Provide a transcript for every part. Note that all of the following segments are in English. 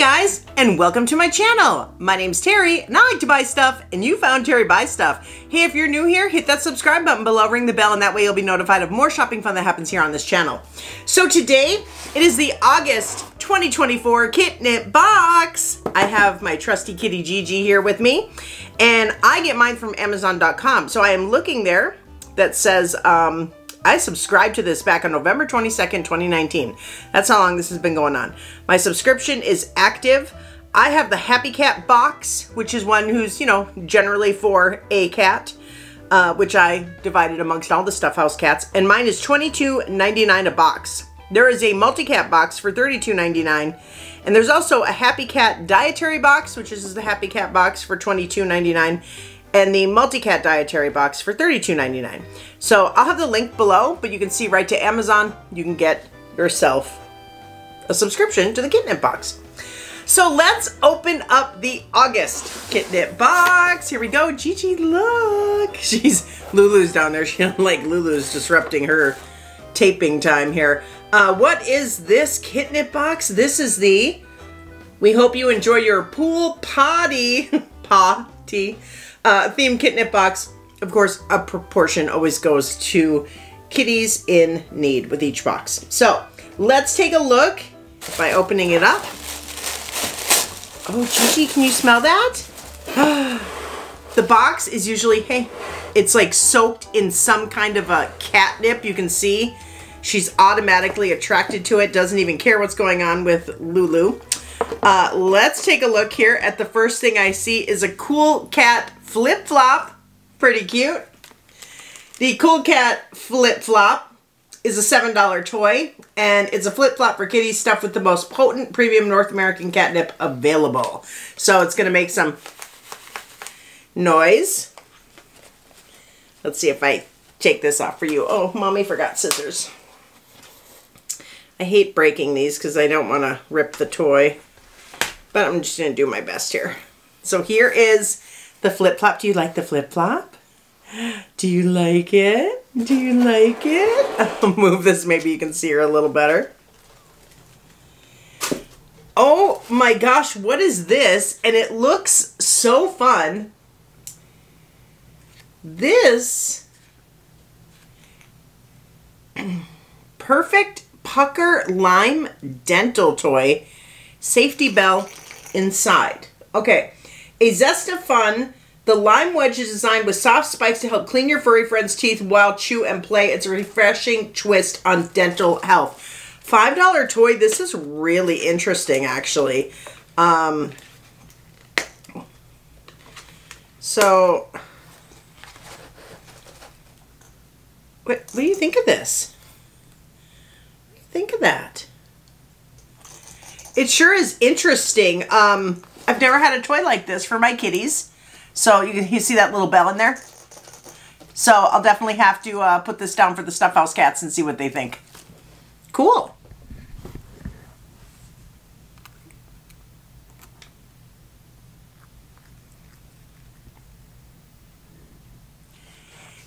guys, and welcome to my channel. My name's Terry, and I like to buy stuff, and you found Terry Buys Stuff. Hey, if you're new here, hit that subscribe button below, ring the bell, and that way you'll be notified of more shopping fun that happens here on this channel. So today, it is the August 2024 Kitnip Box. I have my trusty kitty Gigi here with me, and I get mine from Amazon.com. So I am looking there that says, um, I subscribed to this back on November 22nd, 2019. That's how long this has been going on. My subscription is active. I have the Happy Cat box, which is one who's, you know, generally for a cat, uh, which I divided amongst all the Stuff House cats. And mine is $22.99 a box. There is a multi-cat box for $32.99. And there's also a Happy Cat dietary box, which is the Happy Cat box for $22.99 and the multi-cat dietary box for $32.99. So I'll have the link below, but you can see right to Amazon, you can get yourself a subscription to the Kitnip box. So let's open up the August Kitnip box. Here we go. Gigi, look. She's, Lulu's down there. She like Lulu's disrupting her taping time here. Uh, what is this Kitnip box? This is the, we hope you enjoy your pool potty, potty, uh, theme Kit box. Of course, a proportion always goes to kitties in need with each box. So let's take a look by opening it up. Oh, Gigi, can you smell that? the box is usually, hey, it's like soaked in some kind of a catnip. You can see she's automatically attracted to it, doesn't even care what's going on with Lulu. Uh, let's take a look here at the first thing I see is a cool cat flip-flop. Pretty cute. The Cool Cat flip-flop is a $7 toy, and it's a flip-flop for kitties stuffed with the most potent premium North American catnip available. So it's going to make some noise. Let's see if I take this off for you. Oh, Mommy forgot scissors. I hate breaking these because I don't want to rip the toy, but I'm just going to do my best here. So here is the flip-flop. Do you like the flip-flop? Do you like it? Do you like it? I'll move this, maybe you can see her a little better. Oh my gosh, what is this? And it looks so fun. This perfect pucker lime dental toy safety bell inside. Okay, a zest of fun. The lime wedge is designed with soft spikes to help clean your furry friend's teeth while chew and play. It's a refreshing twist on dental health. $5 toy. This is really interesting, actually. Um, so, what, what do you think of this? Think of that. It sure is interesting. Um, I've never had a toy like this for my kitties. So you, you see that little bell in there? So I'll definitely have to uh, put this down for the Stuff House cats and see what they think. Cool.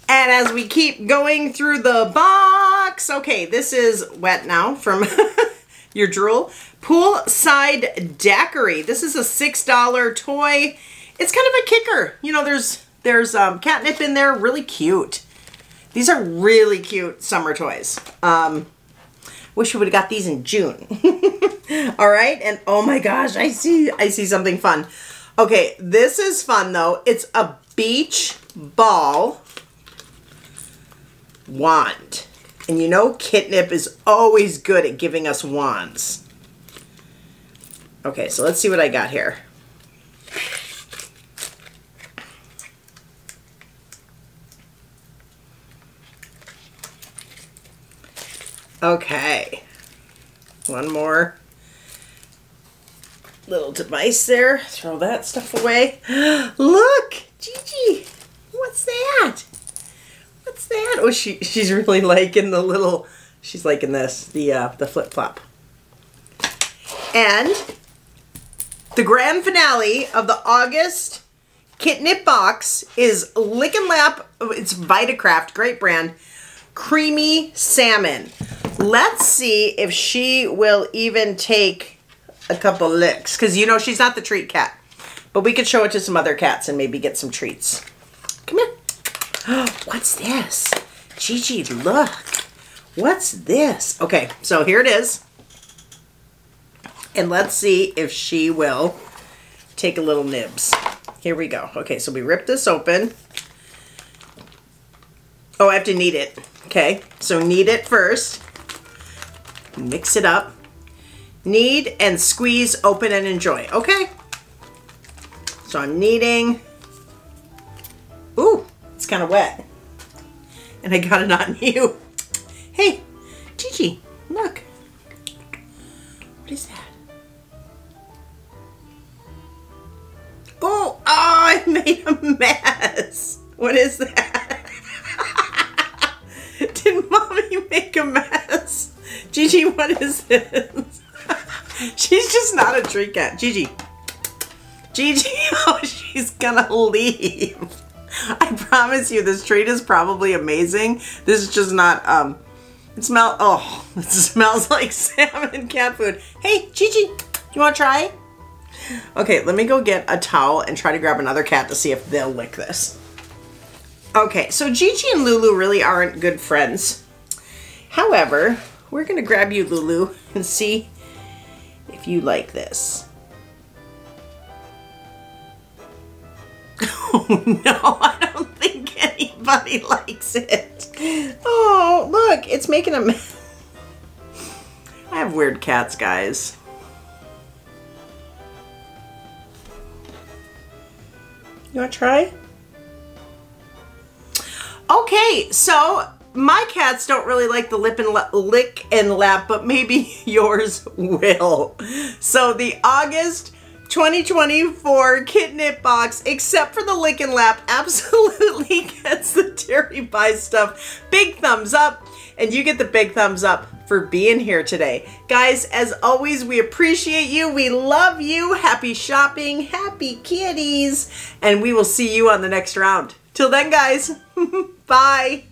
And as we keep going through the box, okay, this is wet now from your drool. Poolside Daiquiri. This is a $6 toy. It's kind of a kicker. You know, there's there's um, catnip in there, really cute. These are really cute summer toys. Um, wish we would have got these in June. All right, and oh my gosh, I see I see something fun. Okay, this is fun though. It's a beach ball wand. And you know Kitnip is always good at giving us wands. Okay, so let's see what I got here. Okay. One more little device there. Throw that stuff away. Look! Gigi! What's that? What's that? Oh, she she's really liking the little, she's liking this, the, uh, the flip-flop. And the grand finale of the August Kitnip box is Lick and Lap, it's Vitakraft, great brand, Creamy Salmon. Let's see if she will even take a couple licks because you know she's not the treat cat. But we could show it to some other cats and maybe get some treats. Come here. What's this? Gigi, look. What's this? Okay, so here it is. And let's see if she will take a little nibs. Here we go. Okay, so we rip this open. Oh, I have to knead it. Okay, so knead it first. Mix it up. Knead and squeeze, open and enjoy. Okay. So I'm kneading. Ooh, it's kind of wet. And I got it on you. Hey, Gigi, look. What is that? Oh, oh, I made a mess. What is that? Did mommy make a mess? Gigi, what is this? She's just not a treat cat. Gigi. Gigi, oh, she's gonna leave. I promise you, this treat is probably amazing. This is just not, um, it smells, oh, it smells like salmon cat food. Hey, Gigi, you wanna try? Okay, let me go get a towel and try to grab another cat to see if they'll lick this. Okay, so Gigi and Lulu really aren't good friends. However, we're gonna grab you, Lulu, and see if you like this. Oh no, I don't think anybody likes it. Oh, look, it's making a mess. I have weird cats, guys. You want to try? Okay, so my cats don't really like the lip and lick and lap, but maybe yours will. So the August 2024 Kitnip box, except for the and lap, absolutely gets the Terry Buys Stuff. Big thumbs up, and you get the big thumbs up for being here today. Guys, as always, we appreciate you. We love you. Happy shopping. Happy kitties. And we will see you on the next round. Till then, guys. Bye.